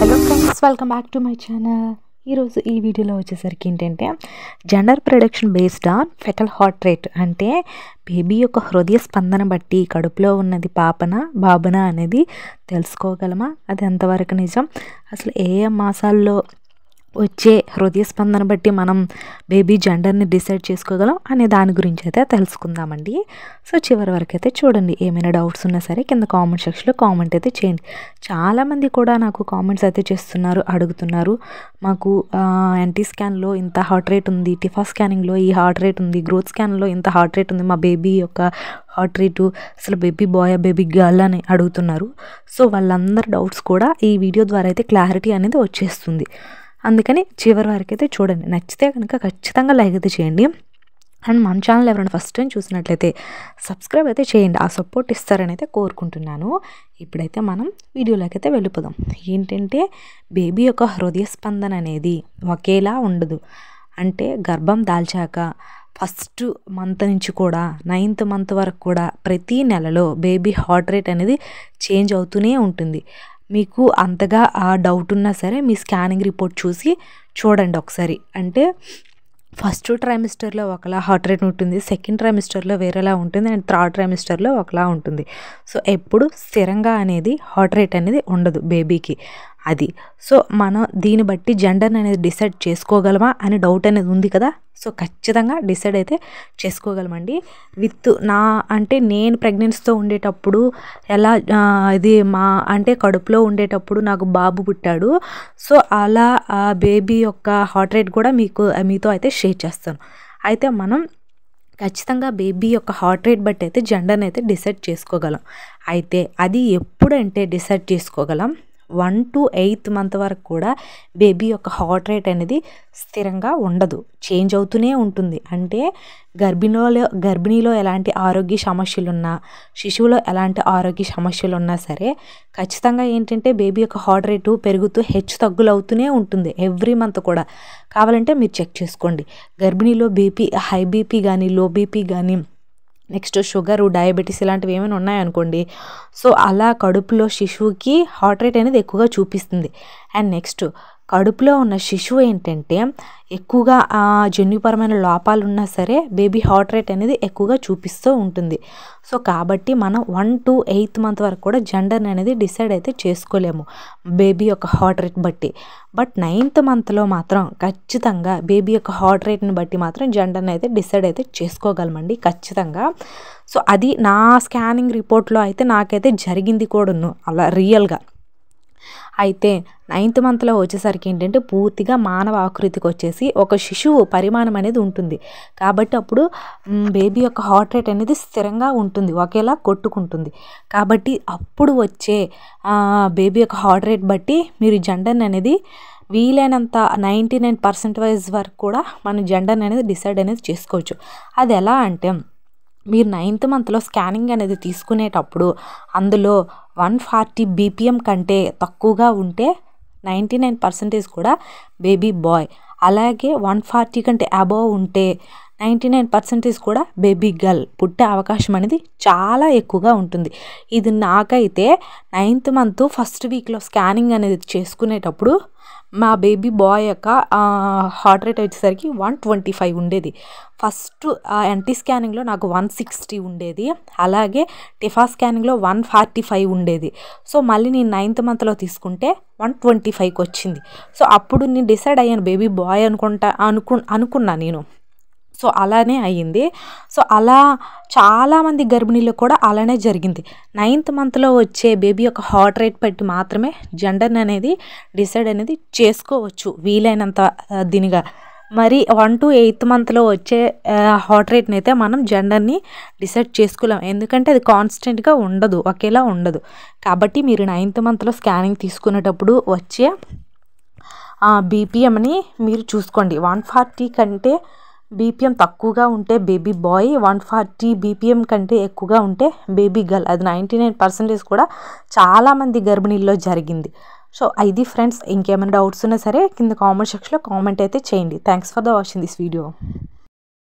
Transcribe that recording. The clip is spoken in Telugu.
Hello friends welcome back to my channel ఈరోజు ఈ వీడియోలో వచ్చేసరికి ఏంటంటే gender production based on fetal heart rate అంటే బేబీ యొక్క హృదయ స్పందన బట్టి కడుపులో ఉన్నది పాపన బాబున అనేది తెలుసుకోగలమా? అది ఎంతవరకు నిజం? అసలు ఏ మాసాల్లో వచ్చే హృదయ స్పందన బట్టి మనం బేబీ జెండర్ని డిసైడ్ చేసుకోగలం అనే దాని గురించి అయితే తెలుసుకుందామండి. సో చివరి వరకు అయితే చూడండి ఏమైనా డౌట్స్ ఉన్నా సరే కింద కామెంట్ సెక్షన్లో కామెంట్ అయితే చేయండి. చాలామంది కూడా నాకు కామెంట్స్ అయితే చేస్తున్నారు అడుగుతున్నారు. మాకు ఎన్టీ స్కాన్లో ఇంత హార్ట్ రేట్ ఉంది టిఫా స్కానింగ్లో ఈ హార్ట్ రేట్ ఉంది గ్రోత్ స్కాన్లో ఇంత హార్ట్ రేట్ ఉంది మా బేబీ యొక్క హార్ట్ రేటు అసలు బేబీ బాయ్ బేబీ గర్ల్ అని అడుగుతున్నారు. సో వాళ్ళందరి డౌట్స్ కూడా ఈ వీడియో ద్వారా అయితే క్లారిటీ అనేది వచ్చేస్తుంది. అందుకని చివరి వరకు అయితే చూడండి. నచ్చితే కనుక ఖచ్చితంగా లైక్ అయితే చేయండి. అండ్ మన ఛానల్ ఎవరైనా ఫస్ట్ టైం చూసినట్లయితే సబ్స్క్రైబ్ అయితే చేయండి. ఆ సపోర్ట్ ఇస్తారని అయితే కోరుకుంటున్నాను. ఇప్పుడైతే మనం వీడియోలోకి అయితే వెళ్ళిపోదాం. ఏంటంటే బేబీ యొక్క హృదయ స్పందన అనేది ఒకేలా ఉండదు. అంటే గర్భం దాల్చాక ఫస్ట్ మంత్ నుంచి కూడా నైన్త్ మంత్ వరకు కూడా ప్రతి నెలలో బేబీ హార్ట్ రేట్ అనేది చేంజ్ అవుతూనే ఉంటుంది. మీకు అంతగా ఆ డౌట్ ఉన్నా సరే మీ స్కానింగ్ రిపోర్ట్ చూసి చూడండి ఒకసారి. అంటే ఫస్ట్ ట్రైమిస్టర్లో ఒకలా హార్ట్ రేట్ ఉంటుంది సెకండ్ ట్రైమిస్టర్లో వేరేలా ఉంటుంది అండ్ థర్డ్ ట్రైమిస్టర్లో ఒకలా ఉంటుంది. సో ఎప్పుడు స్థిరంగా అనేది హార్ట్ రేట్ అనేది ఉండదు బేబీకి అది. సో మనం దీన్ని బట్టి జెండర్ అనేది డిసైడ్ చేసుకోగలమా అని డౌట్ అనేది ఉంది కదా? సో ఖచ్చితంగా డిసైడ్ అయితే చేసుకోగలమండి. విత్ నా అంటే నేను ప్రెగ్నెన్సీతో ఉండేటప్పుడు ఎలా ఇది మా అంటే కడుపులో ఉండేటప్పుడు నాకు బాబు పుట్టాడు. సో అలా ఆ బేబీ యొక్క హార్ట్ రేట్ కూడా మీకు మీతో అయితే షేర్ చేస్తాను. అయితే మనం ఖచ్చితంగా బేబీ యొక్క హార్ట్ రేట్ బట్టి అయితే జెండర్ని అయితే డిసైడ్ చేసుకోగలం. అయితే అది ఎప్పుడంటే డిసైడ్ చేసుకోగలం? వన్ టు ఎయిత్ మంత్ వరకు కూడా బేబీ యొక్క హార్ట్ రేట్ అనేది స్థిరంగా ఉండదు. చేంజ్ అవుతూనే ఉంటుంది. అంటే గర్భిణిలో గర్భిణీలో ఎలాంటి ఆరోగ్య సమస్యలు ఉన్నా శిశువులో ఎలాంటి ఆరోగ్య సమస్యలు ఉన్నా సరే ఖచ్చితంగా ఏంటంటే బేబీ యొక్క హార్ట్ రేటు పెరుగుతూ హెచ్చు తగ్గులు అవుతూనే ఉంటుంది ఎవ్రీ మంత్ కూడా. కావాలంటే మీరు చెక్ చేసుకోండి. గర్భిణీలో బీపీ హై బీపీ కానీ లో బీపీ కానీ నెక్స్ట్ షుగరు డయాబెటీస్ ఇలాంటివి ఏమైనా ఉన్నాయనుకోండి. సో అలా కడుపులో శిశువుకి హార్ట్ రేట్ అనేది ఎక్కువగా చూపిస్తుంది. అండ్ నెక్స్ట్ కడుపులో ఉన్న శిశువు ఏంటంటే ఎక్కువగా జన్యుపరమైన లోపాలు ఉన్నా సరే బేబీ హార్ట్ రేట్ అనేది ఎక్కువగా చూపిస్తూ ఉంటుంది. సో కాబట్టి మనం వన్ టు ఎయిత్ మంత్ వరకు కూడా జెండర్ అనేది డిసైడ్ అయితే చేసుకోలేము బేబీ యొక్క హార్ట్ రేట్ బట్టి. బట్ నైన్త్ మంత్లో మాత్రం ఖచ్చితంగా బేబీ యొక్క హార్ట్ రేట్ని బట్టి మాత్రం జెండర్ని అయితే డిసైడ్ అయితే చేసుకోగలమండి ఖచ్చితంగా. సో అది నా స్కానింగ్ రిపోర్ట్లో అయితే నాకైతే జరిగింది కూడాను అలా రియల్గా. అయితే నైన్త్ మంత్లో వచ్చేసరికి ఏంటంటే పూర్తిగా మానవ ఆకృతికి వచ్చేసి ఒక శిశువు పరిమాణం అనేది ఉంటుంది. కాబట్టి అప్పుడు బేబీ యొక్క హార్ట్ రేట్ అనేది స్థిరంగా ఉంటుంది ఒకేలా కొట్టుకుంటుంది. కాబట్టి అప్పుడు వచ్చే బేబీ యొక్క హార్ట్ రేట్ బట్టి మీరు జెండర్ని అనేది వీలైనంత నైంటీ నైన్ పర్సెంట్ వైజ్ వరకు కూడా మనం జెండర్ని అనేది డిసైడ్ అనేది చేసుకోవచ్చు. అది ఎలా అంటే మీరు నైన్త్ మంత్లో స్కానింగ్ అనేది తీసుకునేటప్పుడు అందులో వన్ ఫార్టీ బీపీఎం కంటే తక్కువగా ఉంటే నైంటీ నైన్ పర్సెంటేజ్ కూడా బేబీ బాయ్. అలాగే వన్ ఫార్టీ కంటే అబోవ్ ఉంటే నైంటీ నైన్ పర్సెంటేజ్ కూడా బేబీ గర్ల్. పుట్టే అవకాశం అనేది చాలా ఎక్కువగా ఉంటుంది. ఇది నాకైతే నైన్త్ మంత్ ఫస్ట్ వీక్లో స్కానింగ్ అనేది చేసుకునేటప్పుడు మా బేబీ బాయ్ యొక్క హార్ట్ రేట్ వచ్చేసరికి వన్ ట్వంటీ ఫైవ్ ఉండేది. ఫస్ట్ ఎన్టీ స్కానింగ్లో నాకు వన్ సిక్స్టీ ఉండేది. అలాగే టిఫా స్కానింగ్లో వన్ ఫార్టీ ఫైవ్ ఉండేది. సో మళ్ళీ నేను నైన్త్ మంత్లో తీసుకుంటే వన్ ట్వంటీ ఫైవ్కి వచ్చింది. సో అప్పుడు నేను డిసైడ్ అయ్యాను బేబీ బాయ్ అనుకుంటా అనుకు అనుకున్నా నేను. సో అలానే అయ్యింది. సో అలా చాలామంది గర్భిణీలు కూడా అలానే జరిగింది. నైన్త్ మంత్లో వచ్చే బేబీ యొక్క హార్ట్ రేట్ బట్టి మాత్రమే జెండర్ అనేది డిసైడ్ అనేది చేసుకోవచ్చు. వీలైనంత దీనిగా. మరి వన్ టు ఎయిత్ మంత్లో వచ్చే హార్ట్ రేట్ని అయితే మనం జెండర్ని డిసైడ్ చేసుకోలేం. ఎందుకంటే అది కాన్స్టెంట్గా ఉండదు ఒకేలా ఉండదు. కాబట్టి మీరు నైన్త్ మంత్లో స్కానింగ్ తీసుకునేటప్పుడు వచ్చే బీపీఎంని మీరు చూసుకోండి. వన్ ఫార్టీ కంటే బీపీఎం తక్కువగా ఉంటే baby boy one forty BPM కంటే ఎక్కువగా ఉంటే బేబీ గర్ల్ అది నైంటీ నైన్ పర్సెంటేజ్ కూడా చాలామంది గర్భిణీల్లో జరిగింది. సో ఇది ఫ్రెండ్స్ ఇంకేమైనా డౌట్స్ ఉన్నా సరే కింద కామెంట్ సెక్షన్లో కామెంట్ అయితే చేయండి. Thanks for the watching this video